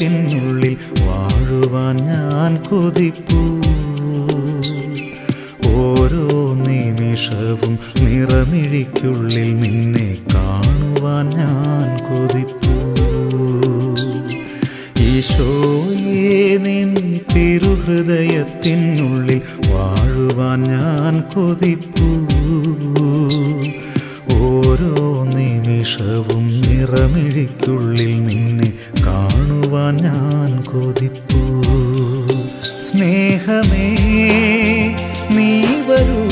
ഹൃദയത്തിനുള്ളിൽ വാഴുവാൻ ഞാൻ കൊതിപ്പൂ. ഓരോ നിമിഷവും നിറമിഴിക്കുള്ളിൽ നിന്നെ നിറമിഴിക്കുള്ളിൽ നിന്നെ കാണുവാൻ ഞാൻ കൊതിപ്പൂ. സ്നേഹമേ നീ വരൂ.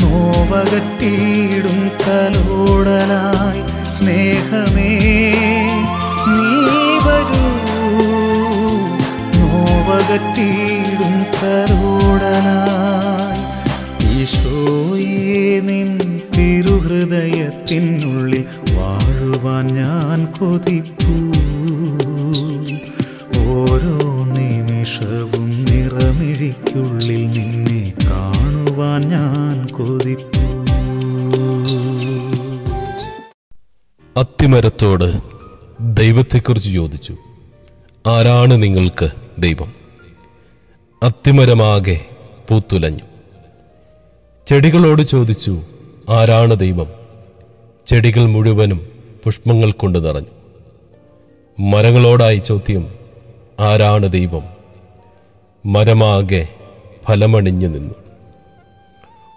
നോവകട്ടിയിടും തലോടലായി സ്നേഹമേ നീ വരൂ. നോവകട്ടിയിടും തലോടലായി ഈശോയെ നിൻ ഞാൻ കൊതിപ്പൂ ഓരോ നിമിഷവും നിറമിഴിക്കുള്ളിൽ നിന്നെ കാണുവാൻ ഞാൻ കൊതിപ്പൂ. അത്തിമരത്തോട് ദൈവത്തെക്കുറിച്ച് ചോദിച്ചു. ആരാണ് നിങ്ങൾക്ക് ദൈവം? അത്തിമരമാകെ പൂത്തുലഞ്ഞു. ചെടികളോട് ചോദിച്ചു ആരാണ് ദൈവം? ചെടികൾ മുഴുവനും പുഷ്പങ്ങൾ കൊണ്ട് നിറഞ്ഞു. മരങ്ങളോടായി ചോദ്യം ആരാണ് ദൈവം? മരമാകെ ഫലമണിഞ്ഞു നിന്നു.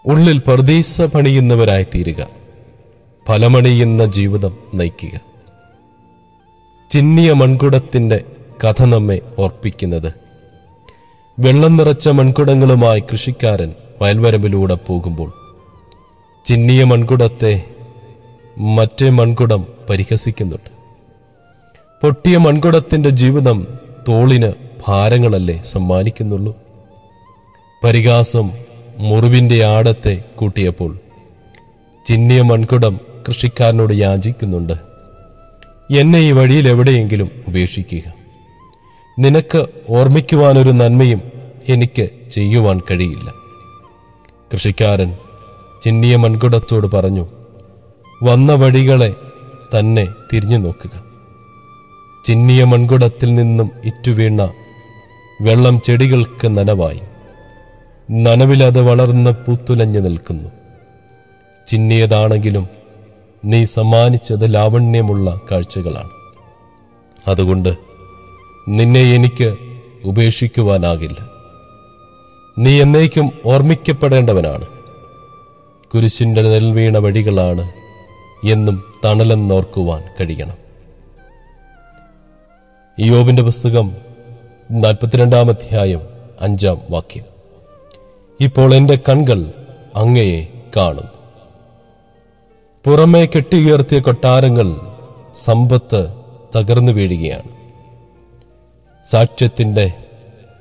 ഉള്ളിൽ പ്രതീസ പണിയുന്നവരായി തീരുക. ഫലമണിയുന്ന ജീവിതം നയിക്കുക. ചിന്നിയ മൺകുടത്തിന്റെ കഥ നമ്മെ ഓർപ്പിക്കുന്നത്. വെള്ളം നിറച്ച മൺകുടങ്ങളുമായി കൃഷിക്കാരൻ വയൽവരമ്പിലൂടെ പോകുമ്പോൾ ചിന്നിയ മൺകുടത്തെ മറ്റേ മൺകുടം പരിഹസിക്കുന്നുണ്ട്. പൊട്ടിയ മൺകുടത്തിന്റെ ജീവിതം തോളിന് ഭാരങ്ങളല്ലേ സമ്മാനിക്കുന്നുള്ളൂ. പരിഹാസം മുറിവിന്റെ ആടത്തെ കൂട്ടിയപ്പോൾ ചിന്നിയ മൺകുടം കൃഷിക്കാരനോട് യാചിക്കുന്നുണ്ട്. എന്നെ ഈ വഴിയിൽ എവിടെയെങ്കിലും ഉപേക്ഷിക്കുക. നിനക്ക് ഓർമ്മിക്കുവാനൊരു നന്മയും എനിക്ക് ചെയ്യുവാൻ കഴിയില്ല. കൃഷിക്കാരൻ ചിന്നിയ മൺകുടത്തോട് പറഞ്ഞു വന്ന വഴികളെ തന്നെ തിരിഞ്ഞു നോക്കുക. ചിന്നിയ മൺകുടത്തിൽ നിന്നും ഇറ്റുവീണ വെള്ളം ചെടികൾക്ക് നനവായി. നനവിലത് വളർന്ന് പൂത്തുലഞ്ഞു നിൽക്കുന്നു. ചിന്നിയതാണെങ്കിലും നീ സമ്മാനിച്ചത് ലാവണ്യമുള്ള കാഴ്ചകളാണ്. അതുകൊണ്ട് നിന്നെ എനിക്ക് ഉപേക്ഷിക്കുവാനാകില്ല. നീ എന്നേക്കും ഓർമ്മിക്കപ്പെടേണ്ടവനാണ്. കുരിശിന്റെ നെൽവീണ വഴികളാണ് എന്നും തണലെന്നോർക്കുവാൻ കഴിയണം. യോബിന്റെ പുസ്തകം നാൽപ്പത്തിരണ്ടാം അധ്യായം അഞ്ചാം വാക്യം. ഇപ്പോൾ എന്റെ കൺകൾ അങ്ങയെ കാണുന്നു. പുറമേ കെട്ടിയുയർത്തിയ കൊട്ടാരങ്ങൾ സമ്പത്ത് തകർന്നു വീഴുകയാണ്. സാക്ഷ്യത്തിന്റെ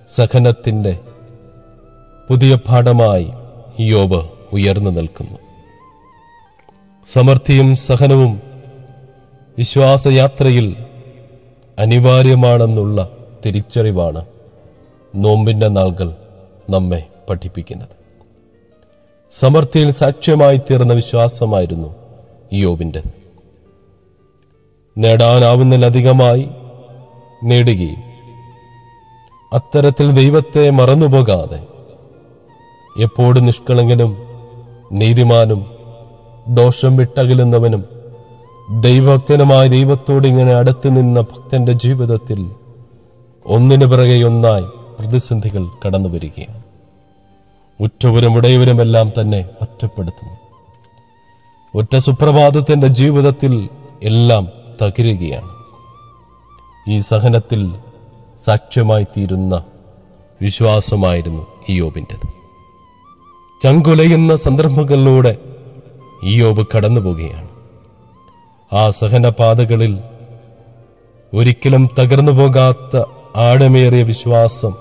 സഹനത്തിന്റെ പുതിയ പാഠമായി യോബ് ഉയർന്നു നിൽക്കുന്നു. സമൃദ്ധിയും സഹനവും വിശ്വാസയാത്രയിൽ അനിവാര്യമാണെന്നുള്ള തിരിച്ചറിവാണ് നോമ്പിന്റെ നാളുകൾ നമ്മെ പഠിപ്പിക്കുന്നത്. സമൃദ്ധിയിൽ സാക്ഷ്യമായി തീർന്ന വിശ്വാസമായിരുന്നു യോബിന്റെ നേടാനാവുന്നതിലധികമായി നേടുകയും അത്തരത്തിൽ ദൈവത്തെ മറന്നുപോകാതെ എപ്പോഴും നിഷ്കളങ്കനും നീതിമാനും ദോഷം വിട്ടകലുന്നവനും ദൈവഭക്തനുമായ ദൈവത്തോട് ഇങ്ങനെ അടുത്ത് നിന്ന ഭക്തന്റെ ജീവിതത്തിൽ ഒന്നിനു പിറകെ ഒന്നായി പ്രതിസന്ധികൾ കടന്നു വരികയാണ്. ഉറ്റവരും ഉടയവരുമെല്ലാം തന്നെ ഒറ്റപ്പെടുത്തുന്നു. ഒറ്റ സുപ്രഭാതത്തിന്റെ ജീവിതത്തിൽ എല്ലാം തകരുകയാണ്. ഈ സഹനത്തിൽ സാക്ഷ്യമായി തീരുന്ന വിശ്വാസമായിരുന്നു ഈ യോബിന്റെത് ചങ്കുലയുന്ന സന്ദർഭങ്ങളിലൂടെ ഇയോബ് കടന്നു പോവുകയാണ് ആ സഹനപാതകളിൽ ഒരിക്കലും തകർന്നു പോകാത്ത ആഴമേറിയ വിശ്വാസം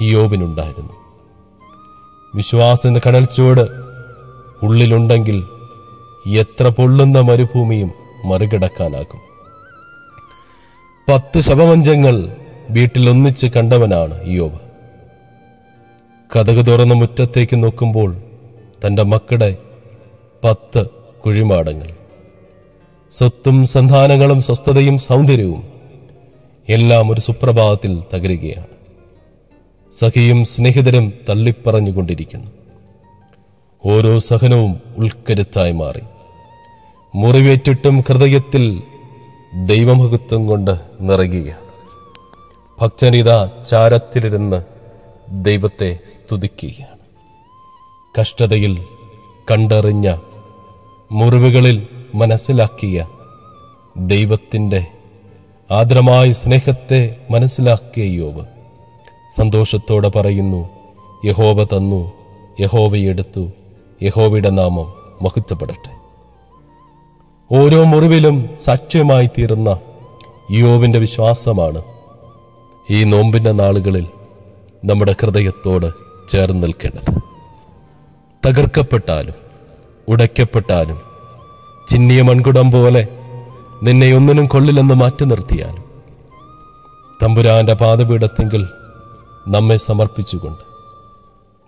ഇയോബിനുണ്ടായിരുന്നു വിശ്വാസത്തിന്റെ കടൽച്ചോട് ഉള്ളിലുണ്ടെങ്കിൽ എത്ര പൊള്ളുന്ന മരുഭൂമിയും മറികടക്കാനാകും. പത്ത് ശവമഞ്ചങ്ങൾ വീട്ടിൽ ഒന്നിച്ച് കണ്ടവനാണ് ഇയോബ് കഥക് തുറന്ന മുറ്റത്തേക്ക് നോക്കുമ്പോൾ തന്റെ മക്കളുടെ പത്ത് കുഴിമാടങ്ങൾ. സ്വത്തും സന്താനങ്ങളും സ്വസ്ഥതയും സൗന്ദര്യവും എല്ലാം ഒരു സുപ്രഭാതത്തിൽ തകരുകയാണ്. സഖിയും സ്നേഹിതരും തള്ളിപ്പറഞ്ഞുകൊണ്ടിരിക്കുന്നു. ഓരോ സഹനവും ഉൾക്കരുത്തായി മാറി. മുറിവേറ്റിട്ടും ഹൃദയത്തിൽ ദൈവമഹത്വം കൊണ്ട് നിറയുകയാണ്. ഭക്തനിത ചാരത്തിലിരുന്ന് ദൈവത്തെ സ്തുതിക്കുകയാണ്. കഷ്ടതയിൽ കണ്ടറിഞ്ഞ മുറിവുകളിൽ മനസ്സിലാക്കിയ ദൈവത്തിന്റെ ആദരമായ സ്നേഹത്തെ മനസ്സിലാക്കിയ യോബ്. സന്തോഷത്തോടെ പറയുന്നു യഹോവ തന്നു യഹോവയെടുത്തു യഹോവയുടെ നാമം മഹത്വപ്പെടട്ടെ. ഓരോ മുറിവിലും സാക്ഷ്യമായി തീർന്ന യോവിന്റെ വിശ്വാസമാണ് ഈ നോമ്പിന്റെ നാളുകളിൽ നമ്മുടെ ഹൃദയത്തോട് ചേർന്ന് നിൽക്കേണ്ടത്. തകർക്കപ്പെട്ടാലും ഉടയ്ക്കപ്പെട്ടാലും ചിന്നിയ മൺകുടം പോലെ നിന്നെ ഒന്നിനും കൊള്ളില്ലെന്ന് മാറ്റി നിർത്തിയാലും തമ്പുരാന്റെ പാതപീഠത്തെങ്കിൽ നമ്മെ സമർപ്പിച്ചുകൊണ്ട്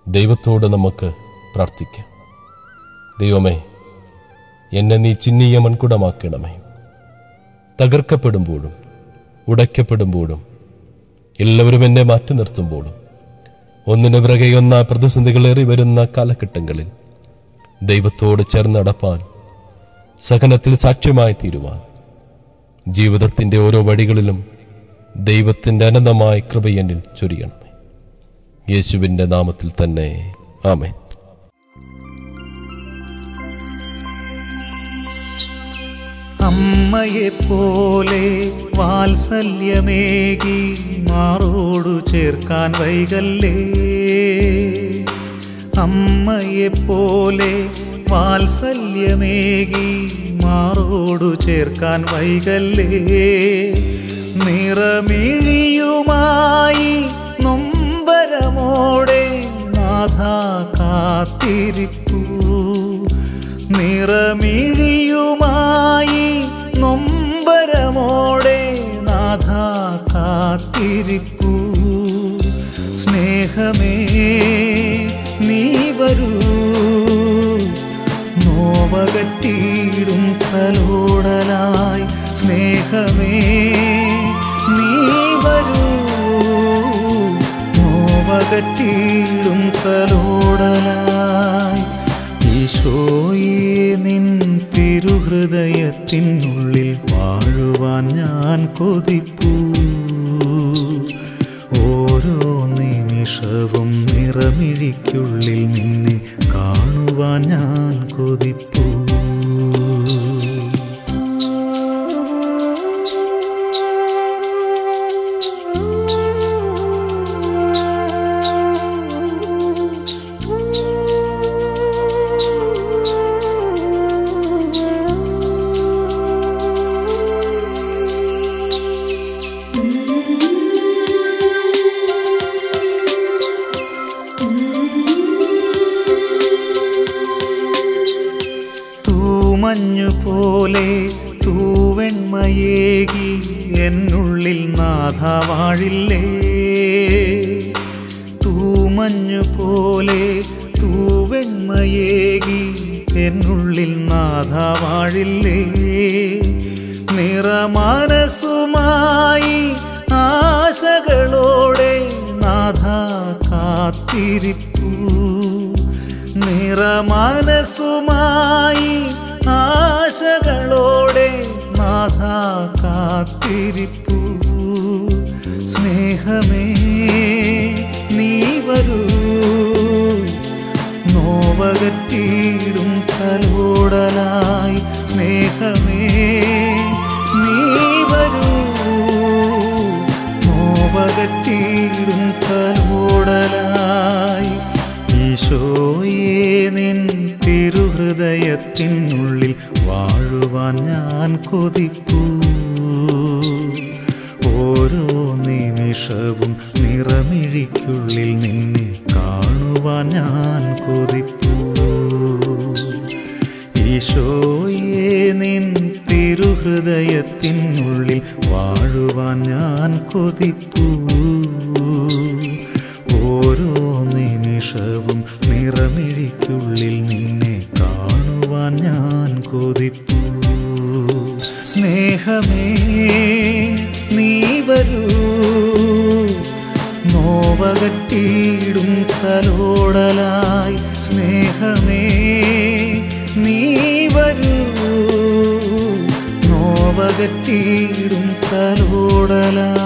ദൈവത്തോട് നമുക്ക് പ്രാർത്ഥിക്കാം. ദൈവമേ എന്നെ നീ ചിന്നിയ മൺകുടമാക്കണമേ. തകർക്കപ്പെടുമ്പോഴും ഉടയ്ക്കപ്പെടുമ്പോഴും എല്ലാവരും എന്നെ മാറ്റി നിർത്തുമ്പോഴും ഒന്നിനു പിറകെ ഒന്ന പ്രതിസന്ധികളേറി വരുന്ന കാലഘട്ടങ്ങളിൽ ദൈവത്തോട് ചേർന്ന് നടപ്പാൻ സഹനത്തിൽ സാക്ഷ്യമായി തീരുവാൻ ജീവിതത്തിന്റെ ഓരോ വഴികളിലും ദൈവത്തിന്റെ അനന്തമായ കൃപയെന്നിൽ ചൊരിയണമേ. യേശുവിന്റെ നാമത്തിൽ തന്നെ. ആമേൻ. അമ്മയെ പോലെ വാത്സല്യമേകി മാറോടു ചേർക്കാൻ വൈകല്ലേ? അമ്മയെ പോലെ വാത്സല്യമേകി മാറോടു ചേർക്കാൻ വൈകല്ലേ? നിറമിഴിയുമായി നൊമ്പരമോടെ നാഥ കാത്തിരിപ്പൂ. നിറമിഴിയുമായി നൊമ്പരമോടെ നാഥ കാത്തിരിപ്പൂ. സ്നേഹമേ നോവകറ്റീടും തലോടലായി സ്നേഹമേ നീ വരൂ. നോവകറ്റീടും തലോടലായി. ഈശോയെ നിൻ തിരുഹൃദയത്തിനുള്ളിൽ വാഴുവാൻ ഞാൻ കൊതിപ്പൂ. ഓരോ നിമിഷവും നിറമിഴിക്കുള്ളിൽ നിന്നെ കാണുവാൻ ഞാൻ കൊതിപ്പൂ. പോലെ തൂവെണ്മയേകി എന്നുള്ളിൽ നാഥ വാഴില്ലേ തൂമഞ്ഞു പോലെ തൂവെണ്മയേകി എന്നുള്ളിൽ നാഥ വാഴില്ലേ നിറമാനസുമായി ആശകളോടെ നാഥ കാത്തിരിപ്പൂ നിറമനസുമായി കാത്തിരിപ്പൂ. സ്നേഹമേ നീ വരൂ. നോവകറ്റീടും തലോടലായി. സ്നേഹമേ നീ വരൂ. നോവകറ്റീടും തലോടലായി. ഈശോയേ നിൻ തിരുഹൃദയത്തിനുള്ളിൽ വാഴുവാൻ ഞാൻ കൊതിപ്പൂ നിമിഷവും നിറമിഴിക്കുള്ളിൽ നിന്നെ കാണുവാൻ ഞാൻ കൊതിപ്പൂ. ഈശോയെ നിൻ തിരുഹൃദയത്തിനുള്ളിൽ വാഴുവാൻ ഞാൻ കൊതിപ്പൂ. ഓരോ നിമിഷവും നിറമിഴിക്കുള്ളിൽ നിന്നെ കാണുവാൻ ഞാൻ കൊതിപ്പൂ. സ്നേഹമേ നീ വരൂ. നോവകറ്റിയിടും തലോടലായി സ്നേഹമേ നീ വരൂ. നോവകറ്റിയിടും തലോടലായി